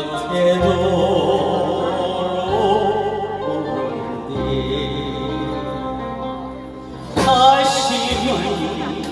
여태도 살아가는